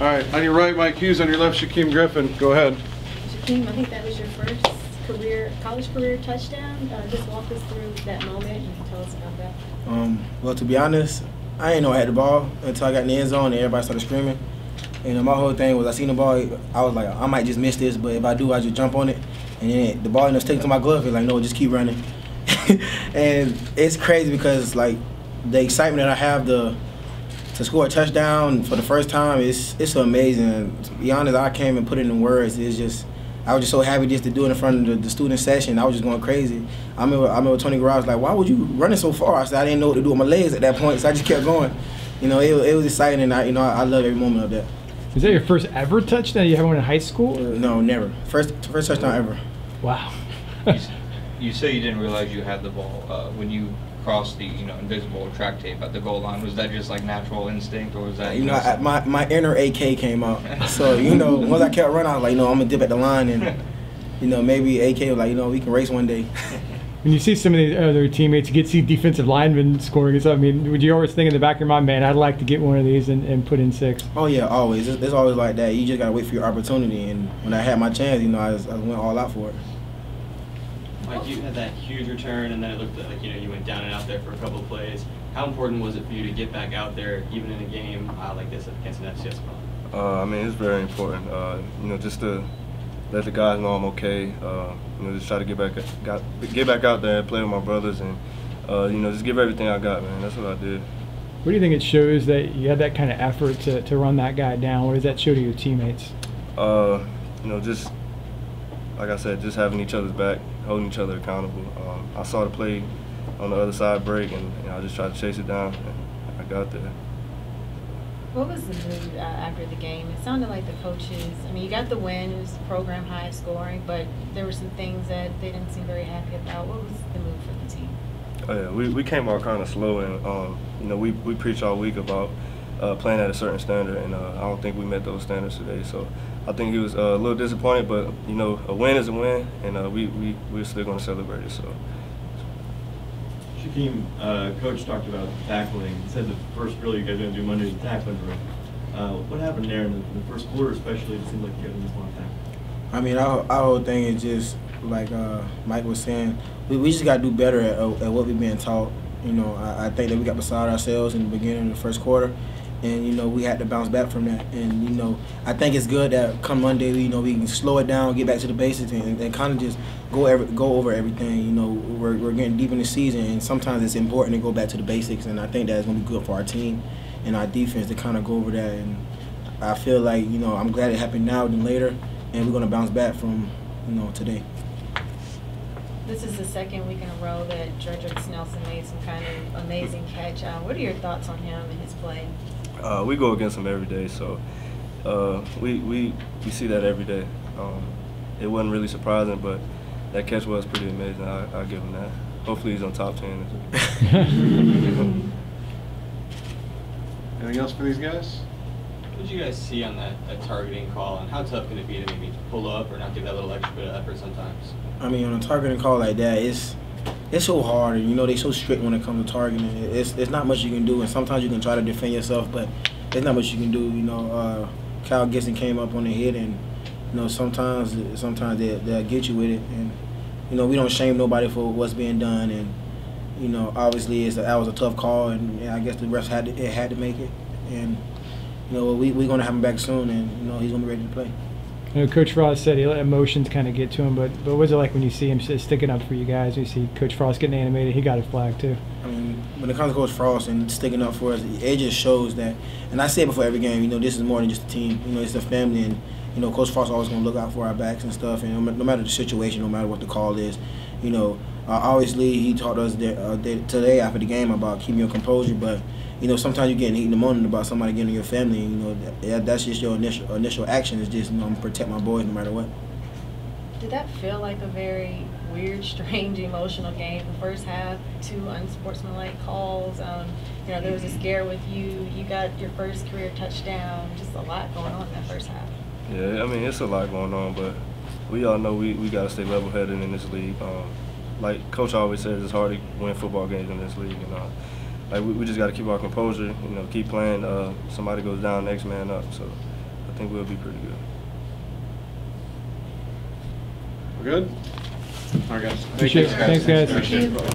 All right, on your right, Mike Hughes, on your left, Shaquem Griffin. Go ahead. Shaquem, I think that was your first career, college career touchdown. Uh, just walk us through that moment and tell us about that. Um, well, to be honest, I didn't know I had the ball until I got in the end zone and everybody started screaming. And uh, my whole thing was I seen the ball, I was like, I might just miss this, but if I do, I just jump on it. And then the ball ended up sticking to my glove. It's like, no, just keep running. and it's crazy because like the excitement that I have to to score a touchdown for the first time is it's so amazing. To be honest, I came and put it in words. It's just I was just so happy just to do it in front of the, the student session. I was just going crazy. I remember, I remember Tony Garage was like, "Why would you running so far?" I said, "I didn't know what to do with my legs at that point, so I just kept going." You know, it, it was exciting, and I, you know, I, I love every moment of that. Is that your first ever touchdown? You had one in high school? Uh, no, never. First, first touchdown ever. Wow. you, you say you didn't realize you had the ball uh, when you crossed the you know invisible track tape at the goal line. Was that just like natural instinct, or was that You know, I, my my inner AK came out. So you know, once I kept running, I was like, you know, I'm gonna dip at the line, and you know, maybe AK was like, you know, we can race one day. When you see some of the other teammates you get to see defensive linemen scoring and stuff, I mean, would you always think in the back of your mind, man, I'd like to get one of these and, and put in six? Oh yeah, always. It's, it's always like that. You just gotta wait for your opportunity. And when I had my chance, you know, I, was, I went all out for it. Like you had that huge return, and then it looked like you know you went down and out there for a couple of plays. How important was it for you to get back out there, even in a game uh, like this against an FCS opponent? Uh, I mean, it's very important. Uh, you know, just to let the guys know I'm okay. Uh, you know, just try to get back, got, get back out there and play with my brothers, and uh, you know, just give everything I got, man. That's what I did. What do you think it shows that you had that kind of effort to, to run that guy down? What does that show to your teammates? Uh, you know, just like I said, just having each other's back, holding each other accountable. Um, I saw the play on the other side break, and you know, I just tried to chase it down, and I got there. What was the mood uh, after the game? It sounded like the coaches. I mean, you got the win; it was program high scoring, but there were some things that they didn't seem very happy about. What was the mood for the team? Oh, yeah, we, we came out kind of slow, and um, you know we, we preach all week about uh, playing at a certain standard, and uh, I don't think we met those standards today. So I think he was uh, a little disappointed, but you know a win is a win, and uh, we we we're still going to celebrate it. So Shaquem, uh, coach talked about tackling. He said the first drill you guys are going to do Monday is a tackling drill. Uh, what happened there in the, in the first quarter, especially? It seemed like you guys missed a lot of tackles. I mean, our, our whole thing is just like uh, Mike was saying, we, we just got to do better at, at what we're being taught. You know, I, I think that we got beside ourselves in the beginning of the first quarter, and you know we had to bounce back from that. And you know, I think it's good that come Monday, you know, we can slow it down, get back to the basics, and, and kind of just go every, go over everything. You know, we're, we're getting deep in the season, and sometimes it's important to go back to the basics. And I think that's gonna be good for our team and our defense to kind of go over that. And I feel like you know I'm glad it happened now than later, and we're gonna bounce back from you know today. This is the second week in a row that Dredrick Snelson made some kind of amazing catch. Uh, what are your thoughts on him and his play? Uh, we go against them every day, so uh, we we we see that every day. Um, it wasn't really surprising, but that catch was pretty amazing. I, I'll give him that. Hopefully he's on top ten. Anything else for these guys? What did you guys see on that, that targeting call, and how tough can it be to maybe pull up or not give that little extra bit of effort sometimes? I mean, on a targeting call like that, it's it's so hard, and you know they so strict when it comes to targeting. It's it's not much you can do, and sometimes you can try to defend yourself, but there's not much you can do. You know, uh, Kyle Gibson came up on the hit, and you know sometimes sometimes they they'll get you with it, and you know we don't shame nobody for what's being done, and you know obviously it's a, that was a tough call, and yeah, I guess the refs had to, it had to make it, and you know we we're gonna have him back soon, and you know he's gonna be ready to play. You know, Coach Frost said he let emotions kind of get to him, but but what's it like when you see him sticking up for you guys? You see Coach Frost getting animated. He got a flag too. I mean, when it comes to Coach Frost and sticking up for us, it just shows that. And I say it before every game, you know, this is more than just a team. You know, it's a family, and you know, Coach Frost always gonna look out for our backs and stuff. And no no matter the situation, no matter what the call is, you know, uh, obviously he taught us that, uh, that today after the game about keeping your composure, but. You know, sometimes you get heat in the morning about somebody getting in your family. You know, that, that's just your initial initial action is just you know protect my boys no matter what. Did that feel like a very weird, strange, emotional game? The first half, two unsportsmanlike calls. Um, you know, there was a scare with you. You got your first career touchdown. Just a lot going on in that first half. Yeah, I mean it's a lot going on, but we all know we, we got to stay level-headed in this league. Um, like Coach always says, it's hard to win football games in this league, and uh, like we, we just got to keep our composure. You know, keep playing. Uh, somebody goes down, next man up. So I think we'll be pretty good. We're good. All right, guys. Thank Thanks, guys. Thanks, guys.